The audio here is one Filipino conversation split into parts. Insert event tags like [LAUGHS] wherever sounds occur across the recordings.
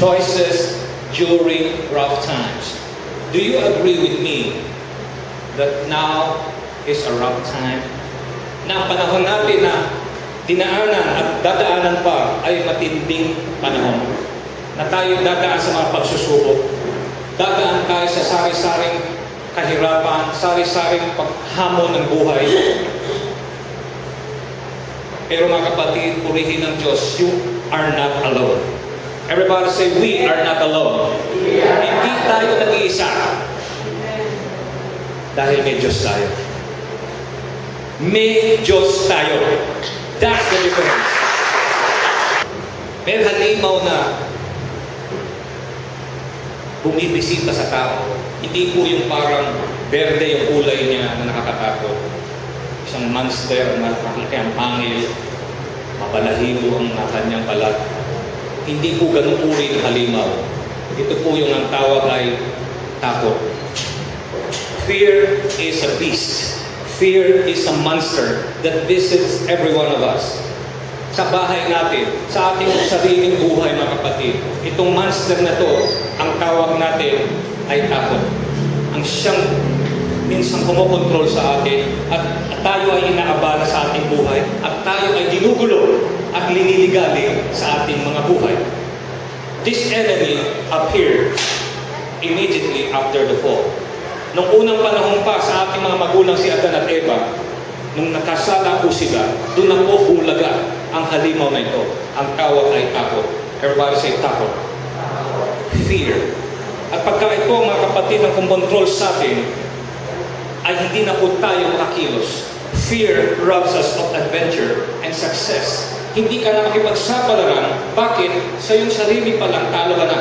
choices during rough times. Do you agree with me that now is a rough time? Na panahon natin na dinaanan at dadaanan pa ay matinding panahon. Na tayo dadaan sa mga pagsusubok. Dadaan tayo sa sari-saring kahirapan, sari-saring paghamon ng buhay. Pero mga kapatid, purihin ng Diyos, you are not alone. Everybody say, we are not alone. Hindi tayo nag-iisa. Dahil may Diyos tayo. May Diyos tayo. That's the difference. May halimaw na bumibisita sa tao. Hindi po yung parang berde yung kulay niya na nakakatakot. Isang monster na nakakilaki ang pangil, mabalahibo ang kanyang balat. Hindi po ganun uri ng halimaw. Ito po yung ang tawag ay takot. Fear is a beast. Fear is a monster that visits every one of us. Sa bahay natin, sa ating sariling buhay mga kapatid, itong monster na to, ang tawag natin ay takot. Ang siyang minsan kumokontrol sa atin at, at tayo ay inaabala sa ating buhay at tayo ay ginugulo at liniligali sa ating mga buhay. This enemy appeared immediately after the fall. Nung unang panahon pa sa ating mga magulang si Adan at Eva, nung nakasala po sila, doon na po hulaga ang halimaw na ito. Ang tawag ay takot. Everybody say takot. Fear. At pagka ito mga kapatid ang kumontrol sa atin, ay hindi na po tayo makakilos. Fear robs us of adventure and success. Hindi ka na makipagsapalaran. Bakit? Sa iyong sarili pa lang talo ka na.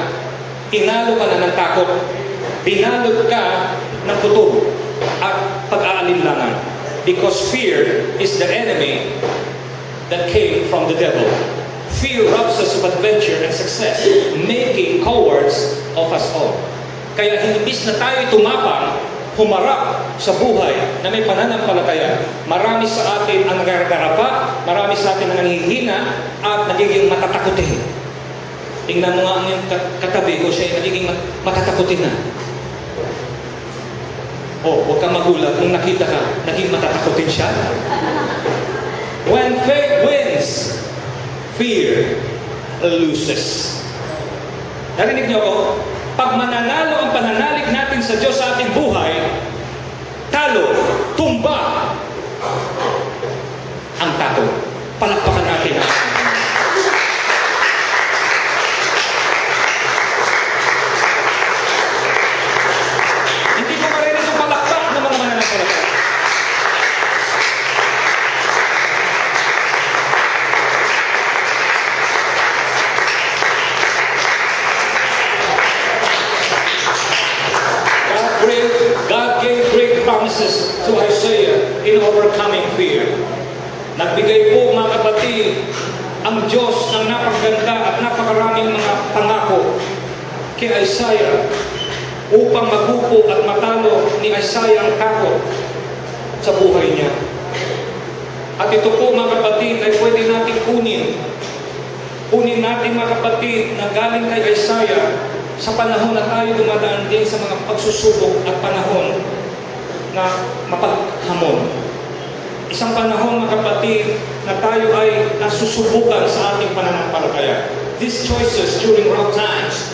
Tinalo ka na ng takot. Binalot ka ng kutob at pag-aalinlangan. Because fear is the enemy that came from the devil. Fear robs us of adventure and success, making cowards of us all. Kaya imbis na tayo tumapang, humarap sa buhay na may pananampalataya, marami sa atin ang nagagarapa, marami sa atin ang nanghihina at nagiging matatakutin. Tingnan mo nga ang iyong katabi ko, siya nagiging matatakutin na. Oh, huwag kang magulat. Kung nakita ka, naging matatakotin siya. When faith wins, fear loses. Narinig niyo ako? Pag mananalo ang pananalig natin sa Diyos sa ating buhay, talo, tumba ang takot. Palakpakan natin ang Hindi ko marinig yung palakpak ng mga mananampalataya. God gave, God gave great promises to Isaiah in overcoming fear. Nagbigay po mga kapatid ang Diyos ng napakaganda at napakaraming mga pangako kay Isaiah upang magupo at matalo ni Isaiah ang takot sa buhay niya. At ito po mga kapatid ay pwede natin kunin. Kunin natin mga kapatid na galing kay Isaiah sa panahon na tayo dumadaan din sa mga pagsusubok at panahon na mapaghamon. Isang panahon mga kapatid na tayo ay nasusubukan sa ating pananampalataya. These choices during rough times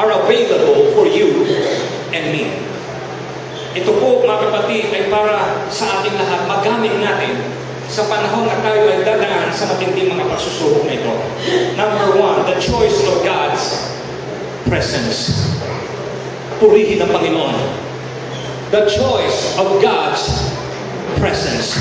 are available for you and me. Ito po mga kapatid ay para sa ating lahat magamit natin sa panahon na tayo ay dadaan sa matinding mga pagsusubok na ito. Number one, the choice of God's presence. Purihin ang Panginoon. The choice of God's presence.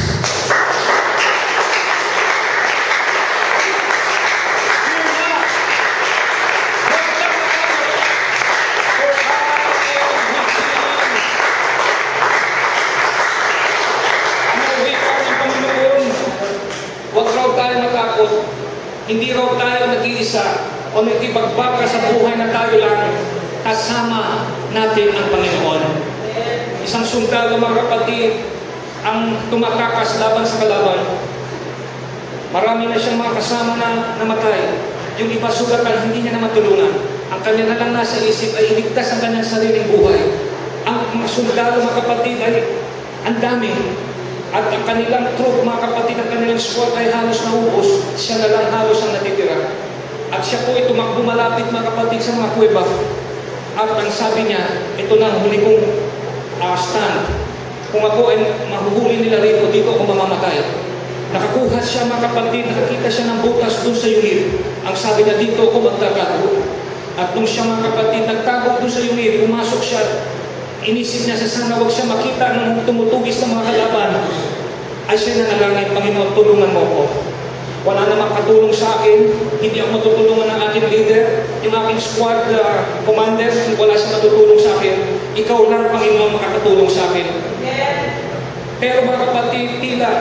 Umuwi ka ng Panginoon. Huwag raw tayo matakot. Hindi raw tayo nag-iisa o nagkibagbaga sa buhay na tayo lang. Kasama natin ang Panginoon. Isang sundalo mga kapatid ang tumatakas laban sa kalaban. Marami na siyang mga kasama na namatay. Yung iba sugatan, hindi niya naman tulungan. Ang kanya na lang nasa isip ay iligtas ang kanyang sariling buhay. Ang mga sundalo, mga kapatid, ay ang dami. At ang kanilang troop, mga kapatid, ang kanilang squad ay halos naubos. Siya na lang halos ang natitira. At siya po ay tumakbo malapit, mga kapatid, sa mga kuweba. At ang sabi niya, ito na ang huli kong uh, stand. Kung ako ay mahuhuli nila rito, dito ako mamamatay. Nakakuha siya mga kapatid, nakakita siya ng butas doon sa yungib. Ang sabi niya, dito ako magtatago. At nung siya mga kapatid, nagtago doon sa yungib, pumasok siya, inisip niya sa sana wag siya makita ng tumutugis ng mga kalaban. Ay siya na nalangin, Panginoon, tulungan mo ko. Wala namang katulong sa akin, hindi ako matutulungan ng aking leader, yung aking squad uh, commander, wala siya matutulong sa akin. Ikaw lang, Panginoon, makakatulong sa akin. Pero mga kapatid, tila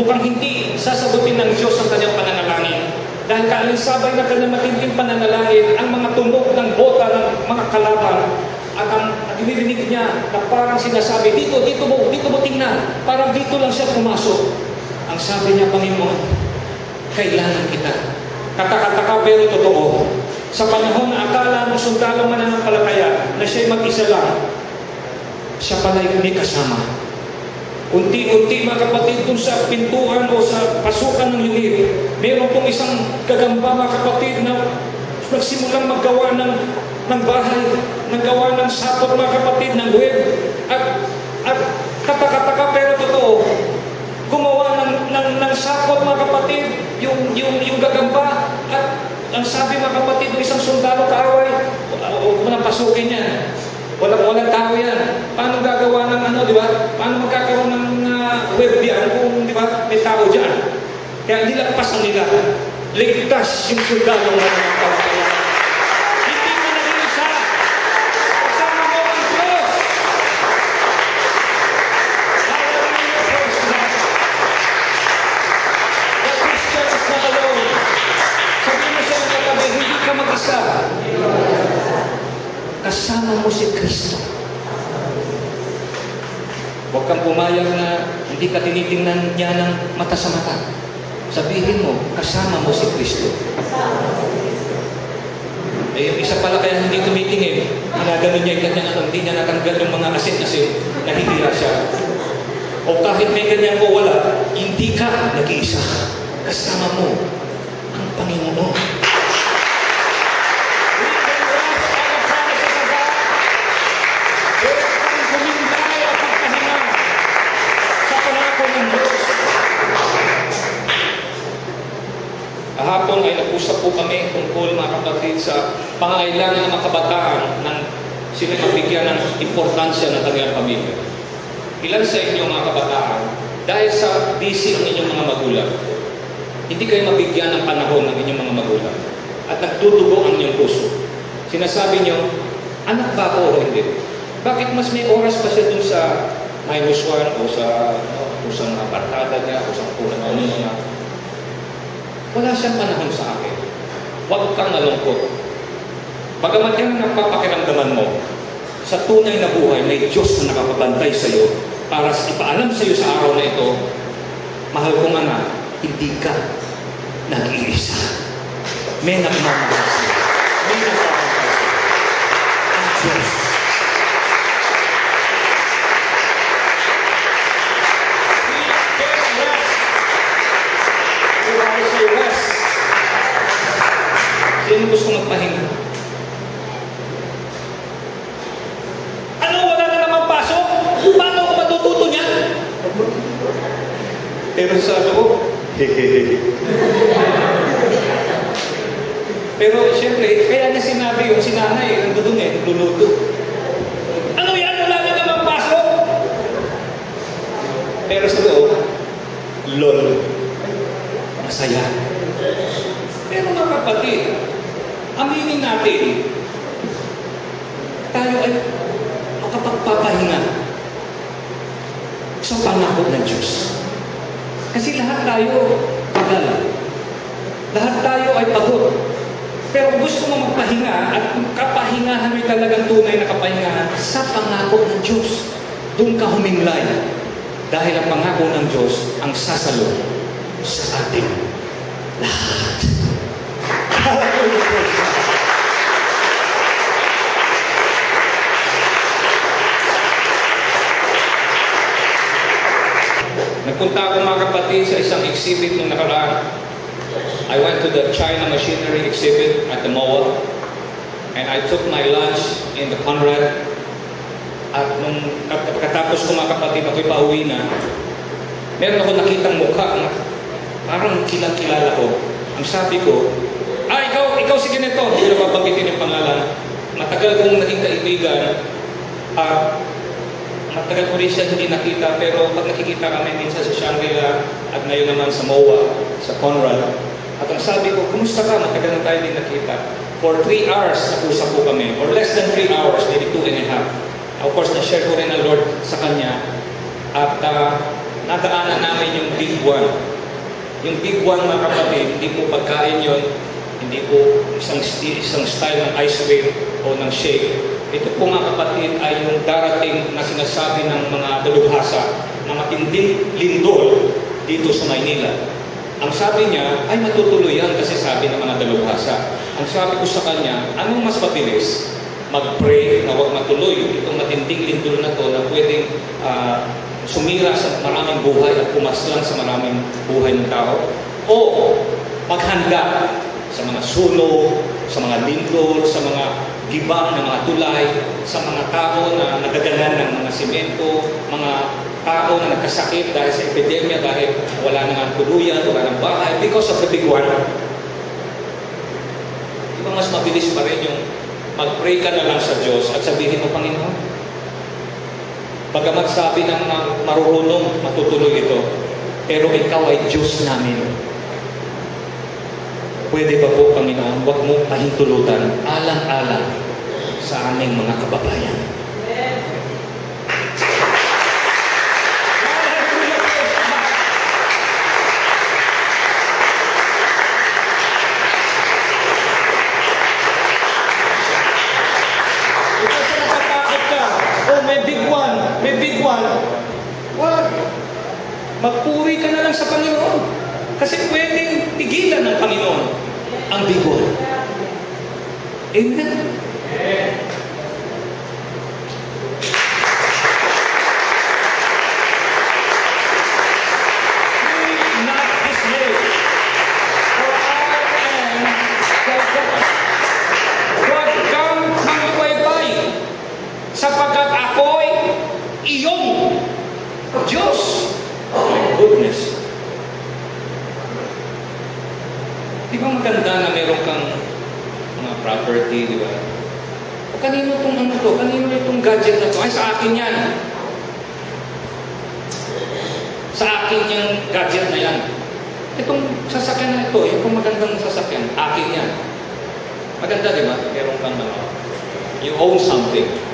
mukhang hindi sasagutin ng Diyos ang kanyang pananalangin. Dahil kaalinsabay na kanyang matinding pananalangin, ang mga tunog ng bota ng mga kalaban at ang dinirinig niya na parang sinasabi, dito, dito mo, dito mo tingnan. Parang dito lang siya pumasok. Ang sabi niya, Panginoon, kailangan kita. Katakataka pero totoo. Sa panahon na akala mo sundalo mananampalataya na siya'y mag-isa lang, siya pala'y may kasama. Unti-unti mga kapatid dun sa pintuan o sa pasukan ng yungib, meron pong isang gagamba mga kapatid na nagsimulang maggawa ng, ng bahay, naggawa ng sapot mga kapatid ng web. At katakataka pero totoo, gumawa ng, sapot mga kapatid, yung, yung, yung gagamba. At ang sabi mga kapatid ng isang sundalo kaaway, huwag mo nang pasukin yan. Walang, walang tao yan. Paano gagawa ng ano, di ba? Paano magkakaroon ng uh, web kung, di ba, may tao dyan? Kaya nilagpasan nila. Ligtas yung sundalo ng mga tao. Hindi mo naging isa. Kasama mo ang Diyos. Hallelujah, praise God. The Christian is not alone. Sabihin mo siya katabi, hindi ka mag-isa. Kasama mo si Kristo. Huwag kang pumayag na hindi ka tinitingnan niya ng mata sa mata. Sabihin mo, kasama mo si Kristo. Eh, yung isa pala kaya hindi tumitingin, ginaganon niya yung kanyang ano, hindi niya natanggal yung mga asin-asin, nahihira siya. O kahit may ganyan o wala, hindi ka nag-iisa. Kasama mo ang Panginoon. Sa pangailangan ng mga kabataan ng sila mabigyan ng importansya ng kanilang pamilya. Ilan sa inyo mga kabataan, dahil sa busy ang inyong mga magulang, hindi kayo mabigyan ng panahon ng inyong mga magulang at nagtutubo ang inyong puso. Sinasabi niyo, anak ba ako o hindi? Bakit mas may oras pa siya dun sa minus one o sa, o sa mga barkada niya sa kulang ano niya? Wala siyang panahon sa akin. Huwag kang nalungkot. Bagamat yan ang nagpapakiramdaman mo, sa tunay na buhay, may Diyos na nakapabantay sa iyo para ipaalam sa iyo sa araw na ito, mahal kong anak, hindi ka nag-iisa. May nagmamahal sa iyo. May nagmamahal sa iyo. Ang Diyos. Sino gusto magpahinga? Ano, wala na naman pasok? Paano ako matututo niyan? Pero sa loob, hehehe. Pero siyempre, kaya niya sinabi yung sinanay, nandun doon eh, nagluluto. Ano yan? Wala na naman pasok? Pero sa loob, lol. Masaya. Pero mga kapatid, aminin natin, tayo ay makapagpapahinga sa pangako ng Diyos. Kasi lahat tayo pagal. Lahat tayo ay pagod. Pero gusto mo magpahinga at kapahingahan mo talagang tunay na kapahingahan sa pangako ng Diyos. Doon ka humimlay. Dahil ang pangako ng Diyos ang sasalo sa atin lahat. Nagpunta ako mga kapatid sa isang exhibit nung nakaraan. I went to the China Machinery exhibit at the MOA and I took my lunch in the Conrad at nung pagkatapos ko mga kapatid ako'y pauwi na meron ako nakitang mukha na parang kilang-kilala ko. Ang sabi ko, ah, ikaw, ikaw si ganito. Hindi na babanggitin yung pangalan. Matagal kong naging kaibigan. Ah, matagal ko rin siya hindi nakita pero pag nakikita kami minsan sa Shangri-La at ngayon naman sa MOA, sa Conrad, at ang sabi ko, kumusta ka? Matagal na tayo din nakita. For three hours, nag-usap po kami. Or less than three hours, maybe two and a half. Of course, na-share ko rin ang Lord sa Kanya. At uh, nadaanan namin yung big one. Yung big one, mga kapatid, hindi po pagkain yon hindi po isang, isang style ng ice cream o ng shake. Ito po mga kapatid ay yung darating na sinasabi ng mga dalubhasa na matinding lindol dito sa Maynila. Ang sabi niya, ay matutuloy yan kasi sabi ng mga dalubhasa. Ang sabi ko sa kanya, anong mas mabilis? Mag-pray na huwag matuloy itong matinding lindol na to na pwedeng uh, sumira sa maraming buhay at pumaslang sa maraming buhay ng tao? O maghanda sa mga sunog, sa mga lindol, sa mga gibang ng mga tulay, sa mga tao na nagagalan ng mga simento, mga tao na nagkasakit dahil sa epidemya, dahil wala na nga tuluyan, wala ng bahay, because of the big one. Di ba mas mabilis pa rin yung mag-pray ka na lang sa Diyos at sabihin mo, Panginoon, Bagamat sabi ng marurunong matutuloy ito, pero ikaw ay Diyos namin. Pwede ba po, Panginoon, huwag mo pahintulutan alang-alang sa aming mga kababayan. Magpuri ka na lang sa Panginoon. Kasi pwedeng tigilan ng Panginoon ang. Amen? Amen. sapagkat ako'y iyong Diyos. My goodness. Di ba maganda na meron kang mga property, di ba? O kanino itong ano to? Kanino itong gadget na to? Ay, sa akin yan. Sa akin yung gadget na yan. Itong sasakyan na ito, yung magandang sasakyan, akin yan. Maganda, di ba? Meron kang ano. You own something.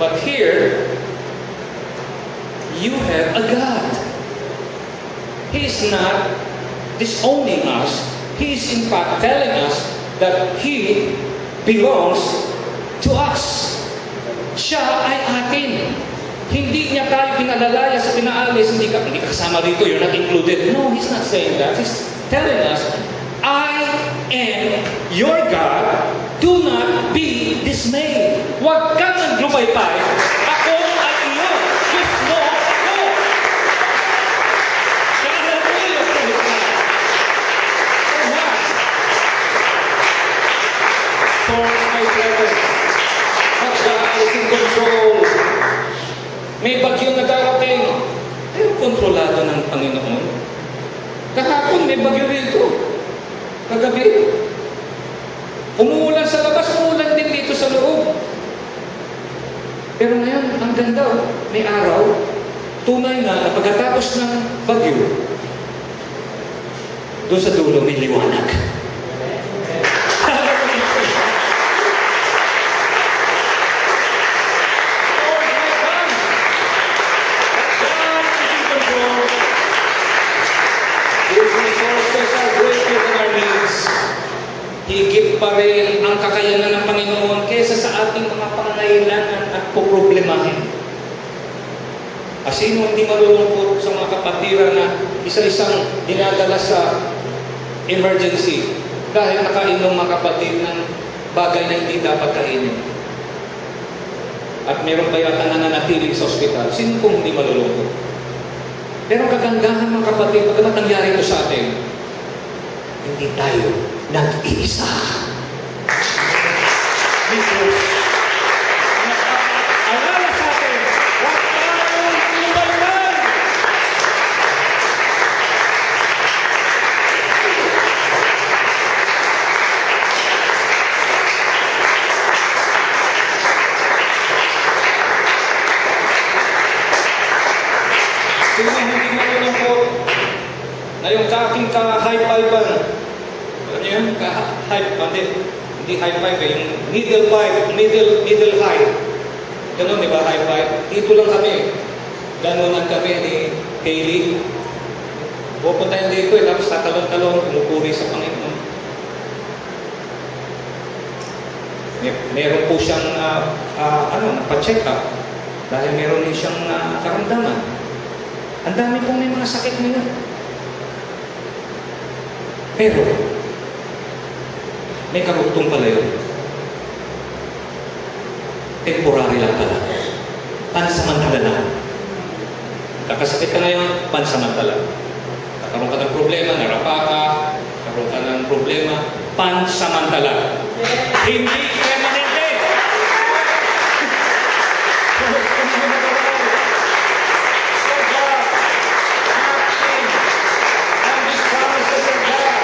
But here, you have a God. He is not disowning us. He is in fact telling us that He belongs to us. Siya ay atin. Hindi niya tayo pinalalaya sa pinaalis, hindi ka, hindi ka kasama dito, you're not included. No, He's not saying that. He's telling us, I am your God. Do not be dismayed. Huwag kang naglumaypay. May bagyo na darating. Pero kontrolado ng Panginoon. Kahapon may bagyo rito. Kagabi. Umuulan sa labas, umuulan din dito sa loob. Pero ngayon, ang ganda, oh. may araw. Tunay na na pagkatapos ng bagyo, doon sa dulo may liwanag. higit pa rin ang kakayanan ng Panginoon kesa sa ating mga pangangailangan at poproblemahin. As sino hindi malulungkot kapatiran na isa-isang dinadala sa emergency dahil nakainom mga kapatid ng bagay na hindi dapat kainin. At meron pa yata nananatiling sa ospital. Sino kung hindi malulungkot? Pero kagandahan mga kapatid, pagkat nangyari ito sa atin, hindi tayo nag-iisa. Because, alala sa atin, huwag tayong lumaylan. Sino hindi malulungkot na yung aking ka-high-five-an, alam niyo yun? Ka-high, hindi, hindi high-five eh, yung middle five, middle, middle high. Ganun, di ba, high-five? Dito lang kami. Ganunan kami ni Hailey. Pupunta yung dito eh, tapos tatalon-talon, kumupuri sa Panginoon. May, meron po siyang, ah, ah, ano, napacheck up. Dahil meron din siyang ah, karamdaman. Ang dami pong may mga sakit ngayon. Pero, may karugtong pala yun. Temporary lang pala. Pansamantala lang. Kakasakit ka ngayon, pansamantala. Nakaroon ka ng problema, narapa ka, nakaroon ka ng problema, pansamantala. Hindi permanente. So God, nothing, and these promises of God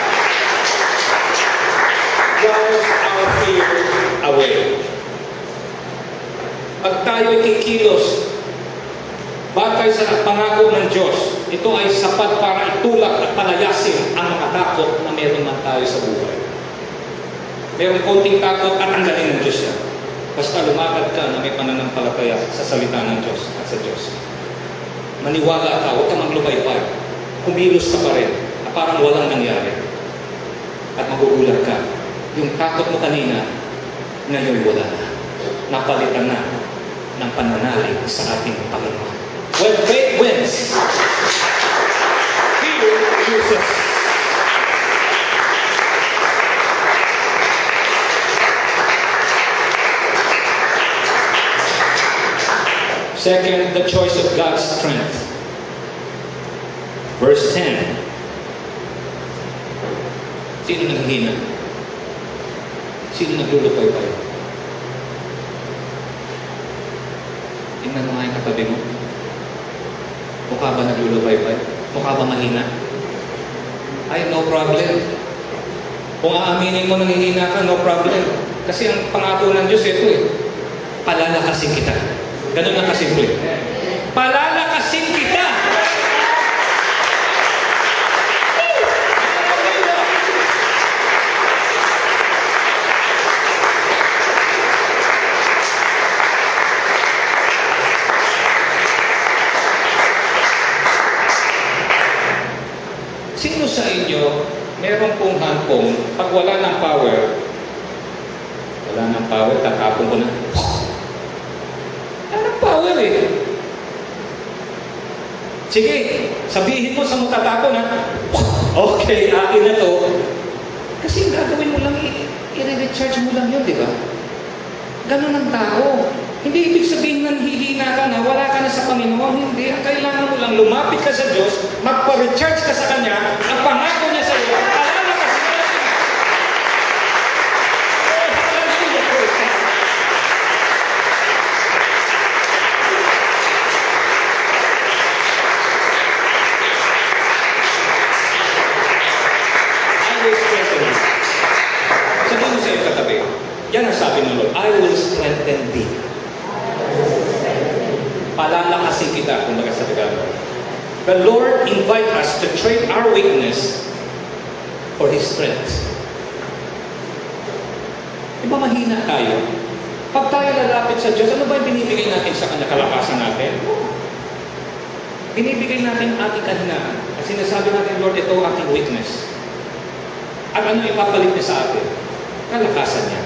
drives our fear away. Pag tayo ay kikilos, batay sa pangako ng Diyos, ito ay sapat para itulak at palayasin ang mga takot na meron man tayo sa buhay. Meron konting takot at tanggalin ng Diyos yan. Basta lumakad ka na may pananampalataya sa salita ng Diyos at sa Diyos. Maniwala ka, huwag ka maglubaypay. Kumilos ka pa rin na parang walang nangyari. At magugulat ka. Yung takot mo kanina, ngayon wala na. Napalitan na ng pananalig sa ating Panginoon. When faith wins, fear loses. Second, the choice of God's strength. Verse 10. Sino nanghina? Sino naglulupay-pay? Tingnan mo nga yung katabi mo. Mukha ba naglulupay-pay? Mukha ba mahina? Ay, no problem. Kung aaminin mo nanghihina ka, no problem. Kasi ang pangako ng Diyos, ito eh. Palalakasin kita. Ganun lang kasimple. Palalakasin kita! Sino sa inyo, meron pong handphone, pag wala ng power, wala ng power, tatapon ko na. Wala ng power eh. Sige, sabihin mo sa mo tatapon ha. [LAUGHS] Okay, akin na to. Kasi gagawin mo lang, i-recharge mo lang yun, di ba? Ganun ang tao. Hindi ibig sabihin na hihina ka na, wala ka na sa Panginoon. Hindi. Ang kailangan mo lang, lumapit ka sa Diyos, magpa-recharge ka sa Kanya, ang pangako niya sa iyo, alala ka sa Diyos. Oh, hallelujah, praise God. I will strengthen you. Sabihin mo sa iyo katabi, yan ang sabi ng Lord, I will strengthen thee. Palalakasin kita, kung baga sa Tagalog. The Lord invite us to trade our weakness for His strength. Di ba mahina tayo? Pag tayo lalapit sa Diyos, ano ba yung binibigay natin sa Kanya kalakasan natin? Binibigay natin ating kahinaan. At sinasabi natin, Lord, ito ang aking weakness. At ano ipapalit niya sa atin? Kalakasan niya.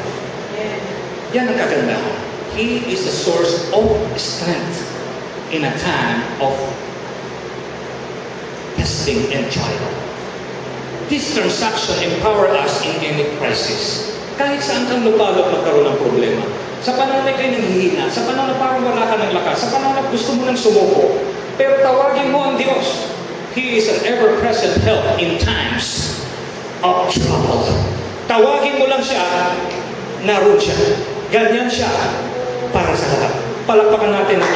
Yan ang kagandahan. He is the source of strength in a time of testing and trial. this transaction empower us in any crisis. Kahit saan kang lupalot magkaroon ng problema. Sa panahon na kayo nanghihina, sa panahon na parang wala ka ng lakas, sa panahon na gusto mo nang sumuko, pero tawagin mo ang Diyos. He is an ever-present help in times of trouble. Tawagin mo lang siya, naroon siya. Ganyan siya para sa lahat. Palakpakan natin ang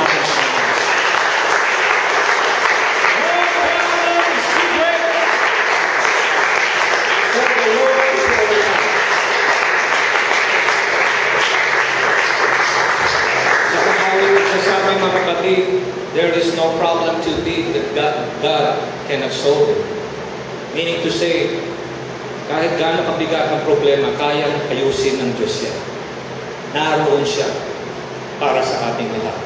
there is no problem too big that God, God cannot solve it. Meaning to say, kahit gaano kabigat ang problema, kayang ayusin ng Diyos yan. Naroon siya para sa ating lahat.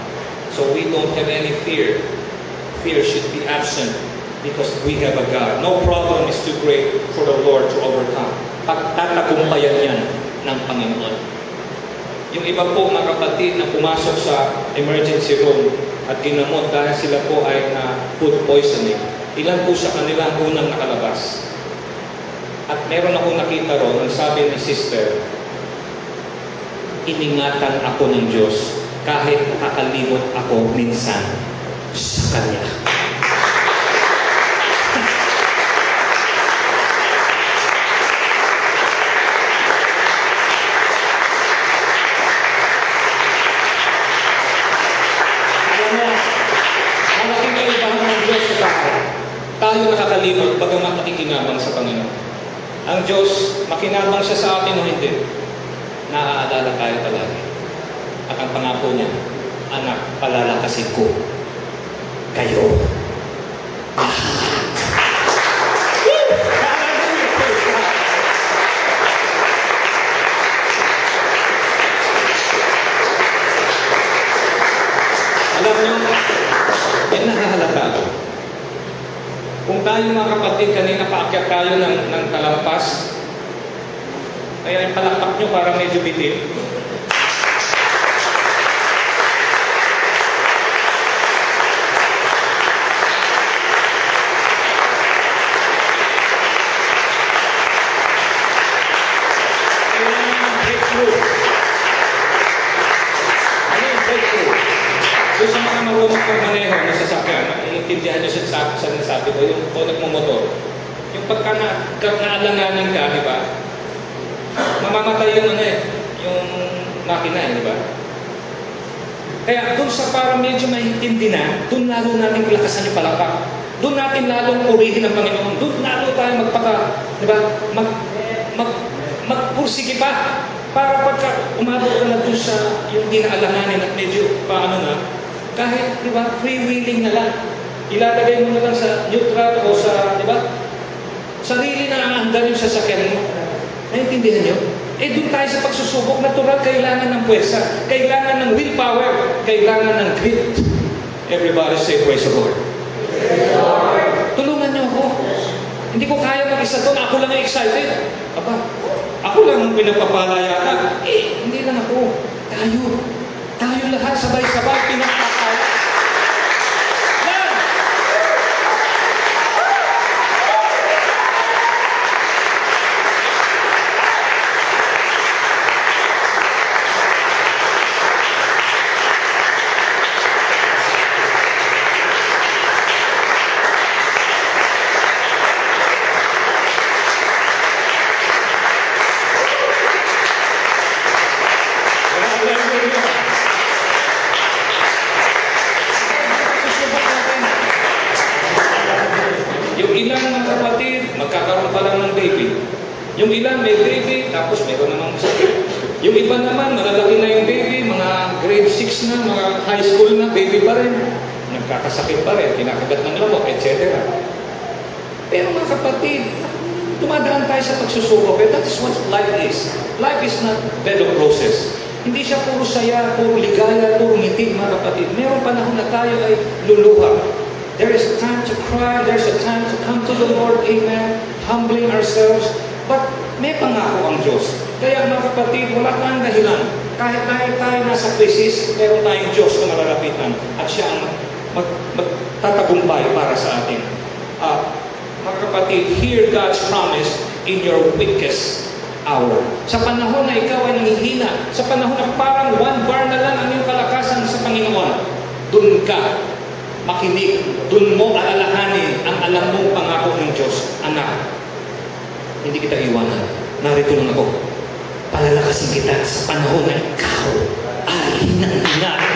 So we don't have any fear. Fear should be absent because we have a God. No problem is too great for the Lord to overcome. Pagtatagumpayan yan ng Panginoon. Yung iba po mga kapatid na pumasok sa emergency room, at ginamot dahil sila po ay na food poisoning. Ilan po sa kanila ang unang nakalabas. At meron akong nakita ron, ang sabi ni sister, iningatan ako ng Diyos kahit nakakalimot ako minsan sa Kanya. tayo nakakalimot bagamat nakikinabang sa Panginoon. Ang Makinabang siya sa atin o hindi, naaalala tayo talaga. At ang pangako niya, anak, palalakasin ko kayo Alam niyo, yan nahahalata ako. Kung tayo mga kapatid, kanina paakyat tayo ng, ng kalampas, kaya yung palakpak nyo para medyo bitin. Doon sa mga marunong magmaneho na sasakyan, naiintindihan nyo sa, sa nasabi ko, yung kung nagmumotor, yung pagka na, naalanganan ka, di ba? Mamamatay yung ano eh, yung makina eh, di ba? Kaya doon sa para medyo maintindi na, doon lalo natin palakasan yung palakpak. Doon natin lalong purihin ang Panginoon. Doon lalo tayo magpaka, di ba? Mag, mag, magpursige pa. Para pagka umabot ka na doon sa yung dinaalanganin at medyo paano na, kahit, di ba, freewheeling na lang. Ilalagay mo na lang sa neutral o sa, di ba? Sarili na aandar yung sasakyan mo. Naintindihan nyo? Eh, doon tayo sa pagsusubok, natural, kailangan ng puwersa, kailangan ng willpower, kailangan ng grit. Everybody say, praise the Lord. Tulungan niyo ako. Hindi ko kaya mag-isa doon. Ako lang excited. Aba, ako lang ang pinapapala yata. Eh, hindi lang ako. Tayo. Tayo lahat sabay-sabay pinapapala. Yung ilan may baby, tapos mayroon namang sakit. Yung iba naman, malalaki na yung baby, mga grade 6 na, mga high school na, baby pa rin. Nagkakasakit pa rin, kinakagat ng lamok, etc. Pero mga kapatid, dumadaan tayo sa pagsusuko. But that is what life is. Life is not bed of roses. Hindi siya puro saya, puro ligaya, puro ngiti, mga kapatid. Mayroong panahon na tayo ay luluha. There is time to cry, there's a time to come to the Lord, Amen, humbling ourselves, But may pangako ang Diyos. Kaya mga kapatid, wala tayong dahilan. Kahit tayo tayo nasa krisis, meron tayong Diyos na malalapitan at siya ang mag, magtatagumpay para sa atin. Uh, Mga kapatid, hear God's promise in your weakest hour. Sa panahon na ikaw ay nangihina, sa panahon na parang one bar na lang ang iyong kalakasan sa Panginoon, dun ka makinig, dun mo alalahanin ang alam mong pangako ng Diyos. Anak, hindi kita iwanan. Narito lang ako. Palalakasin kita sa panahon na ikaw ay hinang-hina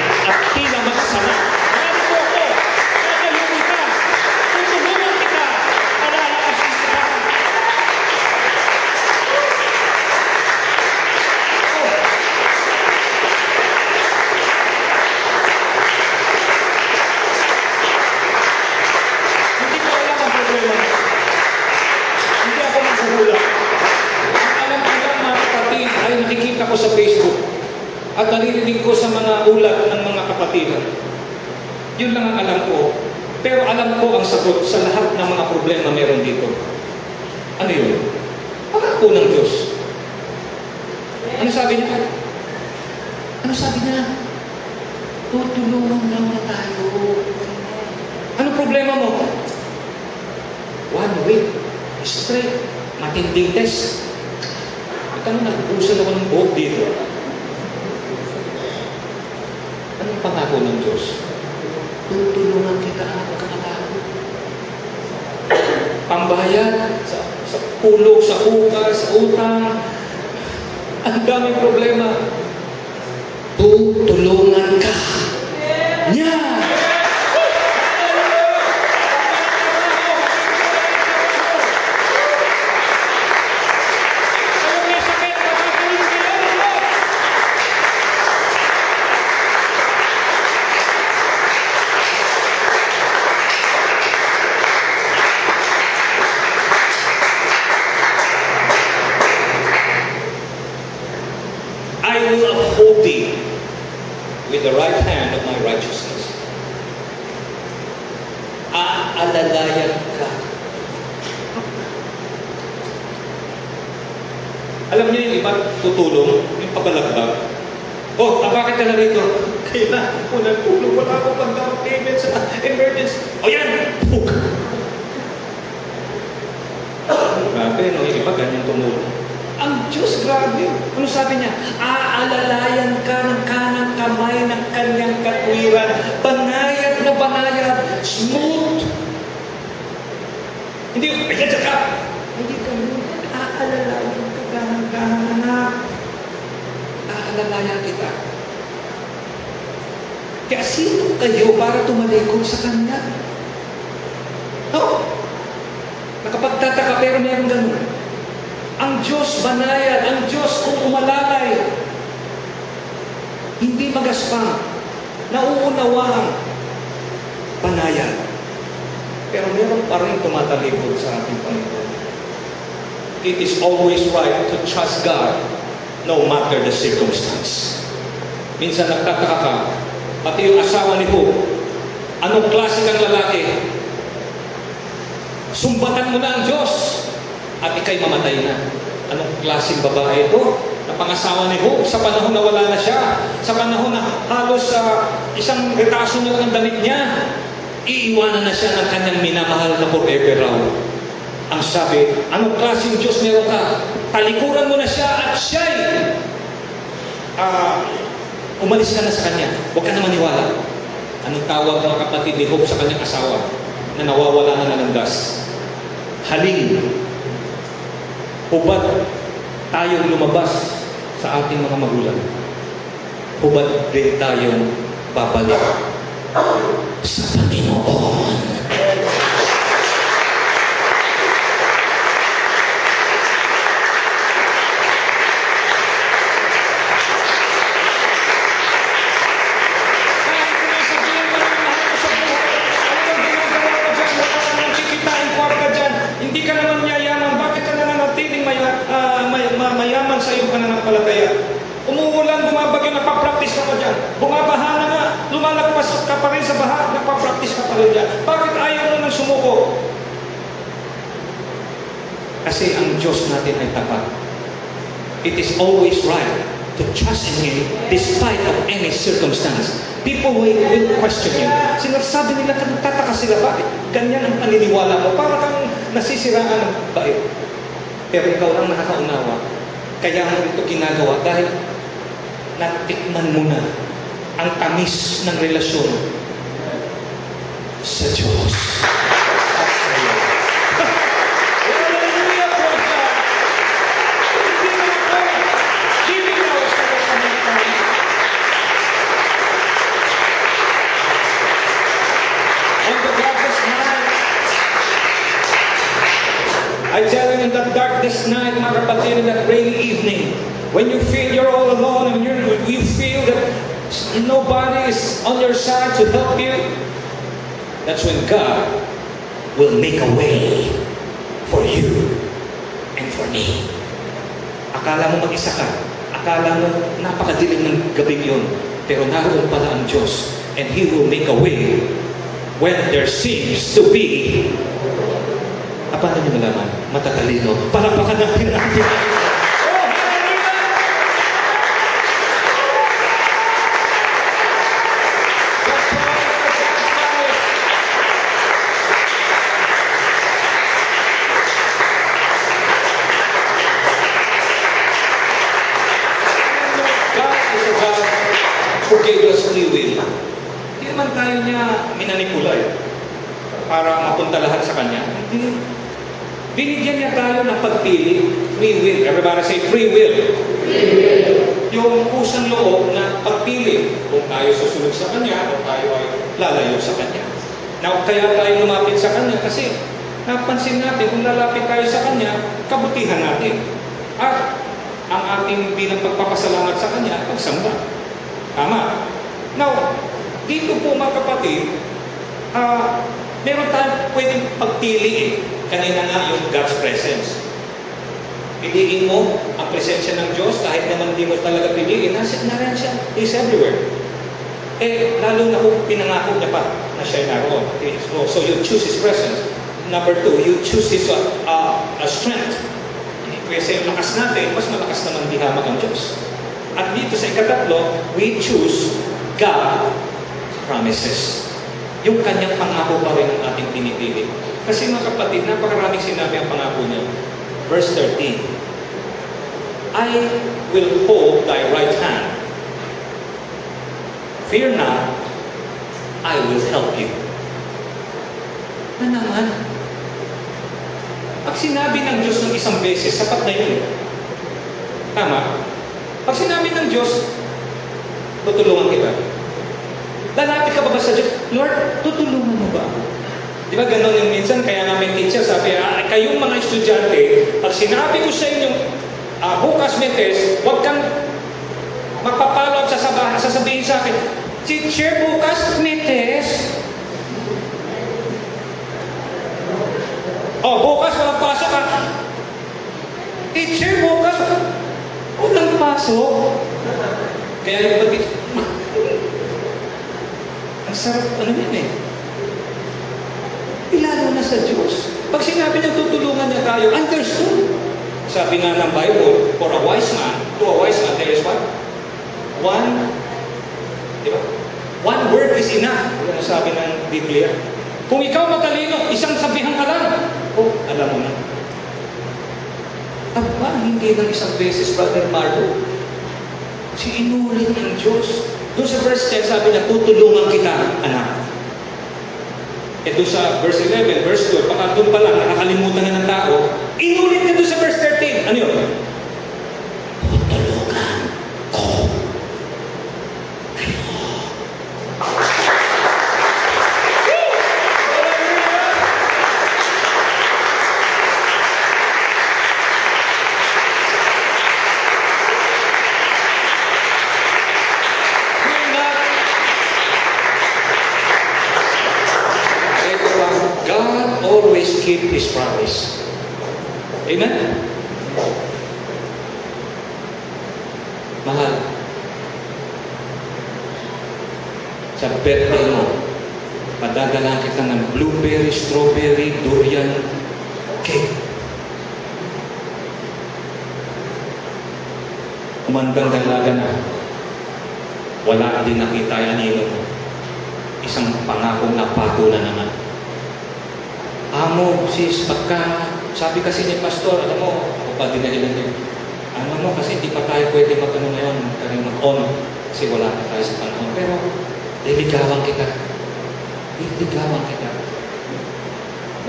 banayad. Pero meron pa rin tumatalikod sa ating Panginoon. It is always right to trust God no matter the circumstance. Minsan nagtataka ka, pati yung asawa ni Hope, anong klase kang lalaki? Sumbatan mo na ang Diyos at ikay mamatay na. Anong klaseng babae ito? Na pangasawa ni Hope sa panahon na wala na siya. Sa panahon na halos sa isang retaso na lang ang damit niya. Iiwanan na siya ng kanyang minamahal na forever raw. Ang sabi, anong klaseng Diyos meron ka? Talikuran mo na siya at siya'y ah, umalis ka na sa kanya. Huwag ka na maniwala. Anong tawag mga kapatid ni Hope sa kanyang asawa na nawawala na nanandas? Haling. Hubad tayong lumabas sa ating mga magulang. Hubad din tayong babalik sa Panginoon. Pa rin dyan. Bakit ayaw mo nang sumuko? Kasi ang Diyos natin ay tapat. It is always right to trust in Him despite of any circumstance. People will, will question you. Sinasabi nila, tataka sila, bakit ganyan ang paniniwala mo? Para kang nasisiraan ng bait. Pero ikaw lang nakakaunawa. Kaya mo ito ginagawa dahil natikman mo na ang tamis ng relasyon sa Diyos. At sa iyo. Hallelujah, praise God. Hindi mo ako. Giving ourselves to the Lord. On the darkest night, I tell you in that darkest night, mga kapatid, in that rainy evening, when you feel you're all alone and you're, you feel that nobody is on your side to help you, that's when God will make a way for you and for me. Akala mo mag-isa ka. Akala mo napakadilim ng gabing yun. Pero naroon pala ang Diyos and He will make a way when there seems to be Ah, paano nyo nalaman? Matatalino. Palapakan natin ang ating Oh, hallelujah! That's why it's satisfied. God is a God who gave us free will. Hindi naman tayo niya minanipula eh, para mapunta lahat sa Kanya. Hindi. Binigyan niya tayo ng pagpili, free will. Everybody say free will. Yung kusang loob na pagpili kung tayo susunod sa Kanya o tayo ay lalayo sa Kanya. Now, kaya tayo lumapit sa Kanya kasi napansin natin kung lalapit tayo sa Kanya, kabutihan natin. At ang ating bilang pagpapasalamat sa Kanya, pagsamba. Tama. Now, dito po mga kapatid, ah, meron tayong pwedeng pagpili eh. Kanina nga yung God's presence. Piliin mo ang presensya ng Diyos kahit naman hindi mo talaga piliin. Nasa, naran siya. He's everywhere. Eh, lalo na kung pinangako niya pa na siya naroon. So, so you choose His presence. Number two, you choose His uh, uh, strength. Kasi yung lakas natin, mas malakas naman di hamak ang Diyos. At dito sa ikatatlo, we choose God promises. Yung kanyang pangako pa rin ang ating pinipili. Kasi mga kapatid, napakaraming sinabi ang pangako niya. Verse 13, I will hold thy right hand. Fear not, I will help you. Na naman, pag sinabi ng Diyos ng isang beses, sapat na yun. Tama? Pag sinabi ng Diyos, tutulungan kita. Lalapit ka ba ba sa Diyos? Lord, tutulungan mo ba? Di ba ganon yung minsan, kaya nga may teacher sabi, ah, kayong mga estudyante, pag sinabi ko sa inyo, ah, bukas may huwag kang magpapalo at sasabahan, sasabihin sa akin, teacher, bukas may. Oh, bukas walang pasok ka. Teacher, bukas walang pasok. Kaya yung pag ang sarap, ano yun eh. Ilalo na sa Diyos. Pag sinabi niya tutulungan niya tayo, understood. Sabi nga ng Bible, for a wise man, to a wise man, there is what? One, di ba? One word is enough. Ano sabi ng Biblia? Kung ikaw matalino, isang sabihan ka lang. Oh, alam mo na. Aba, hindi lang isang beses, Brother Marco. Si inulit ng Diyos. Doon sa verse 10, sabi niya, tutulungan kita, anak. E doon sa verse 11, verse 12, baka pa lang, nakakalimutan na ng tao, inulit niya doon sa verse 13. Ano?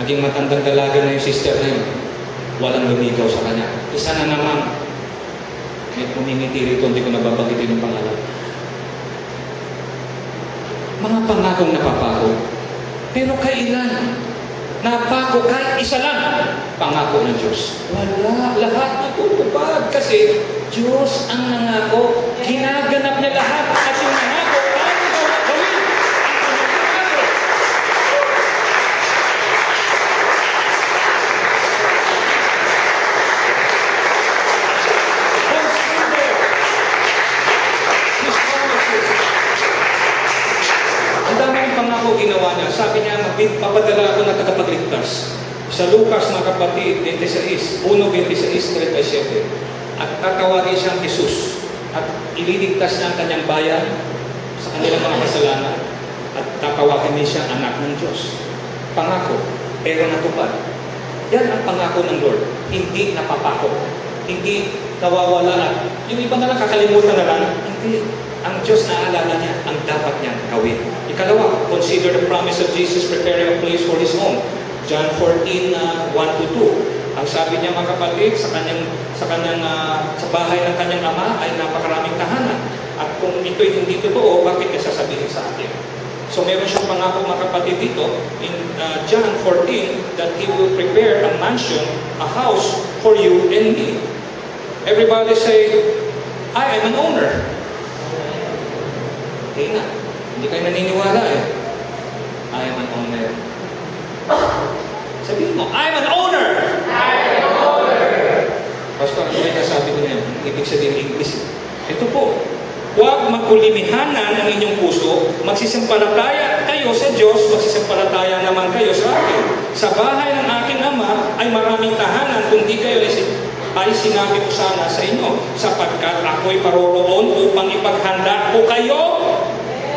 Naging matandang dalaga na yung sister na yun. Walang lumigaw sa kanya. Isa na naman, may pumingiti rito, hindi ko nababanggitin yung pangalan. Mga pangakong napapako. Pero kailan? Napako kahit isa lang. Pangako ng Diyos. Wala. Lahat natutupad. Kasi Diyos ang nangako. Ginaganap niya lahat. At yung nangako, ano gawin? Ang nangako. Consider His promises. Ang dami ng pangako ginawa niya. Sabi niya, magpapadala ako ng tagapagligtas. Sa Lucas, mga kapatid, 26, 1.26, 37. At tatawagin siyang Jesus. At ililigtas niya ang kanyang bayan sa kanilang mga kasalanan. At tatawagin din siya anak ng Diyos. Pangako, pero natupad. Yan ang pangako ng Lord. Hindi napapako. Hindi nawawala at yung iba na lang kakalimutan na lang. Hindi. Ang Diyos naalala niya ang dapat niyang gawin. Ikalawa, consider the promise of Jesus preparing a place for His home. John 14, uh, 1 to 2. Ang sabi niya mga kapatid, sa kanyang, sa kanyang, uh, sa bahay ng kanyang ama ay napakaraming tahanan. At kung ito'y hindi totoo, bakit niya sasabihin sa atin? So meron siyang pangako mga kapatid dito in uh, John 14 that He will prepare a mansion, a house for you and me. Everybody say, I am an owner. Hindi na. Hindi kayo naniniwala eh. I am an owner. Sabihin mo, I am an owner! I am an owner! Pastor, ano yung nasabi ko niya? Ibig sabihin English. Ito po, huwag magkulimihanan ang inyong puso, magsisimpalataya kayo sa Diyos, magsisimpalataya naman kayo sa akin. Sa bahay ng aking ama ay maraming tahanan kung di kayo ay, ay sinabi ko sana sa inyo, sapagkat ako'y paroroon upang ipaghanda ko kayo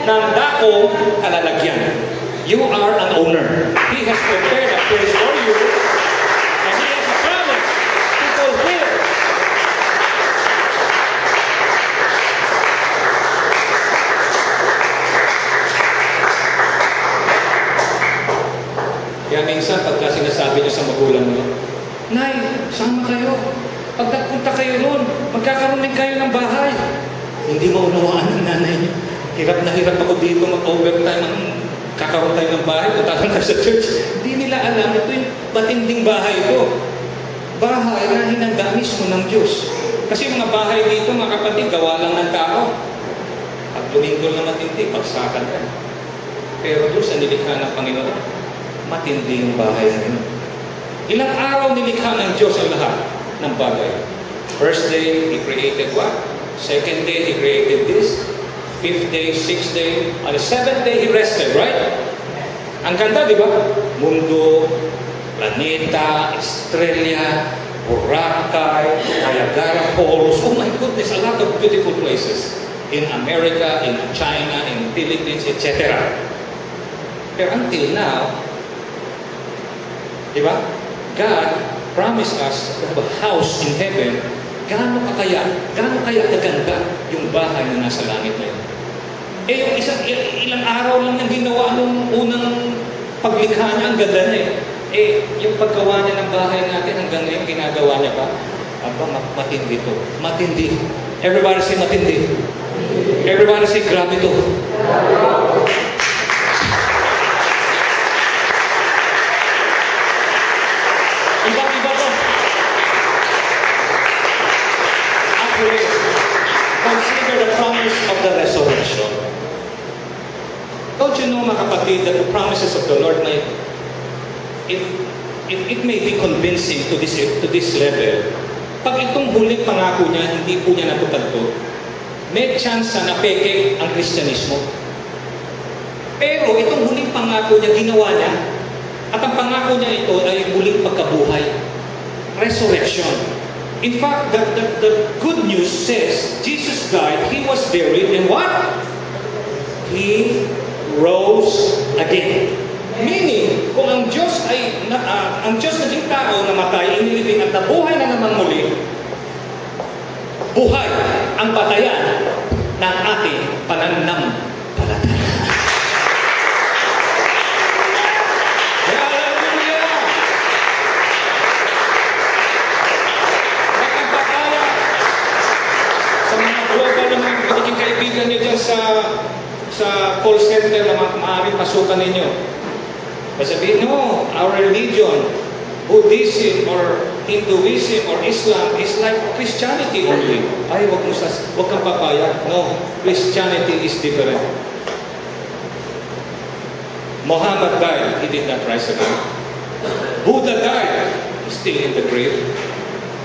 ng dakong kalalagyan. You are an owner. He has prepared a place for you, and He has a promise to fulfill. Kaya minsan, pagka sinasabi niyo sa magulang niyo, Nay, sama kayo. Pag nagpunta kayo roon, magkakaroon din kayo ng bahay. Hindi maunawaan ng nanay niyo. Hirap na hirap ako dito mag-overtime ang kakaroon tayo ng bahay, punta tayo sa church. Hindi nila alam, ito yung matinding bahay ko. Bahay na hinanda mismo ng Diyos. Kasi mga bahay dito, mga kapatid, gawa lang ng tao. Pag lumindol na matindi, pagsakan ka. Pero doon sa nilikha ng Panginoon, matindi yung bahay na yun. Ilang araw nilikha ng Diyos ang lahat ng bagay. First day, He created what? Second day, He created this. Fifth day, sixth day, on the seventh day, He rested, right? Ang ganda, di ba? Mundo, planeta, estrella, Boracay, Niagara Falls. Oh my goodness, a lot of beautiful places. In America, in China, in Philippines, etc. Pero until now, di ba? God promised us have a house in heaven. Gaano ka kaya, gaano kaya kaganda yung bahay na nasa langit na yun? Eh, yung isang, ilang araw lang nang ginawa nung unang paglikha niya, ang ganda niya eh. Eh, yung paggawa niya ng bahay natin, hanggang ngayon ginagawa niya pa, aba, matindi to. Matindi. Everybody say matindi. Everybody say grabe to. Ibang-iba to. Actually, consider the promise of the resurrection. Don't you know, mga kapatid, that the promises of the Lord may, if, if it may be convincing to this, to this level, pag itong huling pangako niya, hindi po niya natupad to, may chance na peke ang Kristyanismo. Pero itong huling pangako niya, ginawa niya, at ang pangako niya ito ay muling pagkabuhay. Resurrection. In fact, the, the, the good news says, Jesus died, He was buried, and what? He rose again. Meaning, kung ang Diyos ay, na, ah, ang Diyos naging tao namatay, inilibing at nabuhay na naman muli, buhay ang patayan ng ating pananampalataya. Sa call center na ma- maaaring pasukan ninyo. Sabihin, no, our religion, Buddhism or Hinduism or Islam is like Christianity only. Ay, wag mo sa, wag kang papayag. No, Christianity is different. Muhammad died, he did not rise again. Buddha died, he's still in the grave.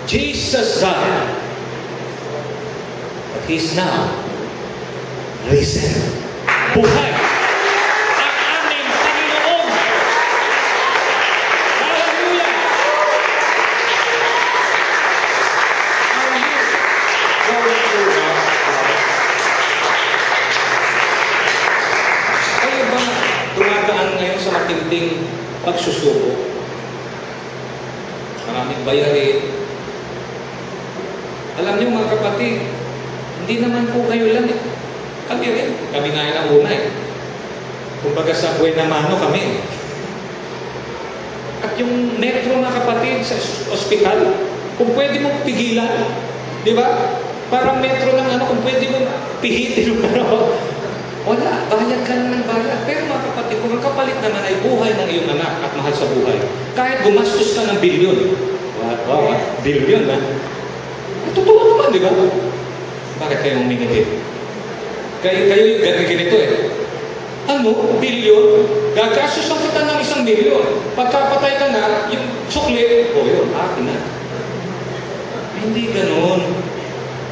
Jesus died, but he's now risen. Buhay ang aming Panginoon. Hallelujah! Are you going through that? Kayo ba dumadaan ngayon sa matinding pagsusuko? Maraming bayarin. Alam niyo mga kapatid, hindi naman po kayo lang eh. Kami rin. Kami nga yung nauna eh. Kumbaga sa Buena Mano kami. At yung metro mga kapatid sa ospital, kung pwede mo pigilan, di ba? Parang metro ng ano, kung pwede mo pihitin yung ano, wala, bayad ka lang ng bayad. Pero mga kapatid, kung ang kapalit naman ay buhay ng iyong anak at mahal sa buhay, kahit bilyon, wow, wow ah, bilyon ha? Eh, totoo naman, di ba? Bakit kayo umingiti? Kayo, kayo yung ganito, eh. Ano? Bilyon? Gagastos ang kita ng isang milyon. Pagkapatay ka na, yung sukli, oh, yun, akin na. Hindi ganon.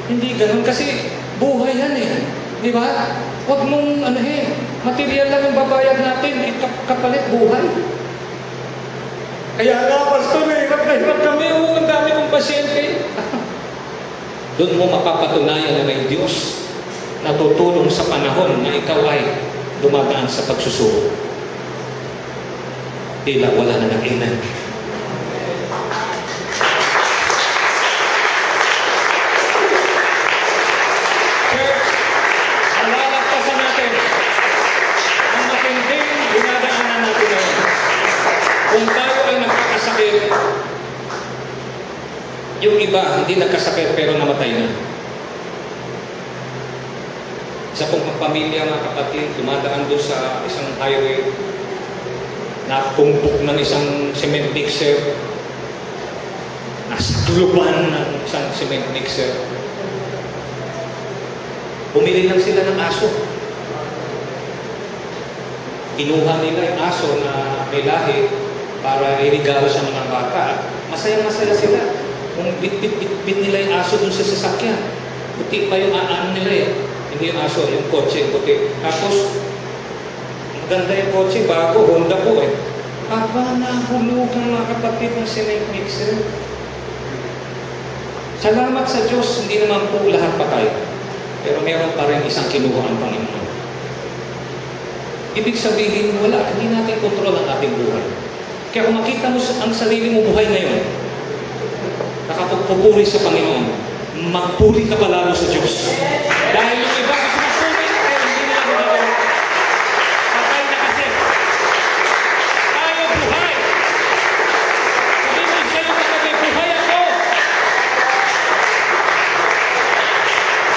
Hindi ganon. Kasi buhay yan eh. Di ba? Huwag mong ano eh, material lang yung babayad natin, eh, kap- kapalit buhay. Kaya nga, pastor, hirap na hirap kami. Oo, ang dami kong pasyente. Doon mo mapapatunayan na may Diyos na tutulong sa panahon na ikaw ay dumadaan sa pagsusuko. Tila wala na ng amen. Church, nalalagpasan natin ang matinding dinadaanan natin ngayon. Kung tayo ay nagkakasakit, yung iba hindi nagkasakit pero namatay na. Isa pong pamilya mga kapatid, dumadaan doon sa isang highway, natumpok ng isang cement mixer, nasa kluban ng isang cement mixer. Bumili lang sila ng aso. Kinuha nila yung aso na may lahi para irigalo sa mga bata. Masaya-masaya sila. Kung bit-bit-bit nila yung aso dun sa sasakyan. Puti pa yung aan nila eh. Hindi yung aso, yung kotse, puti. Tapos, maganda yung kotse, bago, Honda po eh. Aba, nahulog ang mga kapatid ng cement mixer. Salamat sa Diyos, hindi naman po lahat patay. Pero meron pa rin isang kinuha ang Panginoon. Ibig sabihin, wala, hindi natin kontrol ang ating buhay. Kaya kung makita mo ang sarili mo buhay ngayon, nakapagpupuri sa Panginoon, magpuri ka palalo sa Diyos. Dahil yung iba, gusto magpuri na kayo, hindi nila magagawa. Patay na kasi. Tayo buhay. Sabi mo sa'yo kagabi, buhay ako.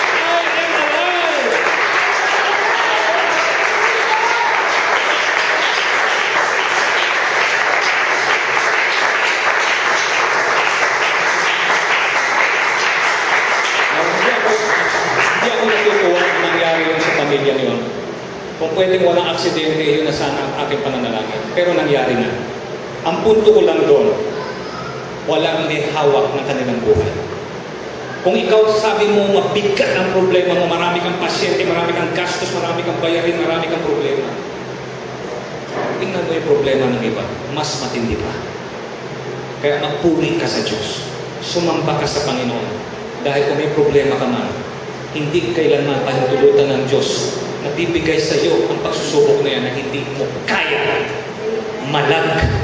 I am alive. Hindi ako, hindi ako natutuwa kung nangyari yun sa pamilya niyon. Kung pwedeng walang aksidente, yun na sana ang aking pananalangin. Pero nangyari na. Ko lang doon, walang may hawak ng kanilang buhay. Kung ikaw sabi mo mabigat ang problema mo, marami kang pasyente, marami kang gastos, marami kang bayarin, marami kang problema. Tingnan mo yung problema ng iba, mas matindi pa. Kaya magpuri ka sa Diyos. Sumamba ka sa Panginoon. Dahil kung may problema ka man, hindi kailanman pahintulutan ng Diyos na bibigay sa iyo ang pagsusubok na yan na hindi mo kaya. malagpasan.